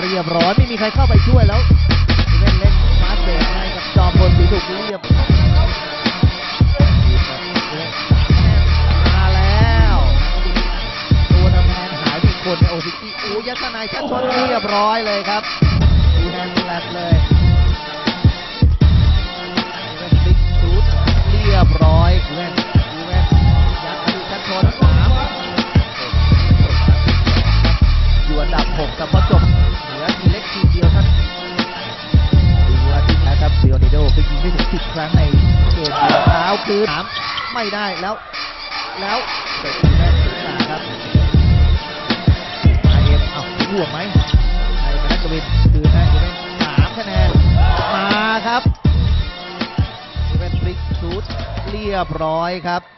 เรียบร้อยไม่มีใครเข้าไปช่วยแล้วเล่นเล่นฟาสเบรกให้กับจอมพลสีดุกเรียบมาแล้วตัวทำแทนหายไปอีกคนโอซิตี้โอ้ยักษ์นายชัดชนเรียบร้อยเลยครับ ไปยิงได้ถึงสิบครั้งในเกมเท้าคืนสามไม่ได้แล้ว แล้วเตะแม่ถึงมาครับไอเอ็มเอ้าห่วงไหมไอแมนกวินคืนให้อีเวนสามคะแนนมาครับเป็นฟลิกชูดเรียบร้อยครับ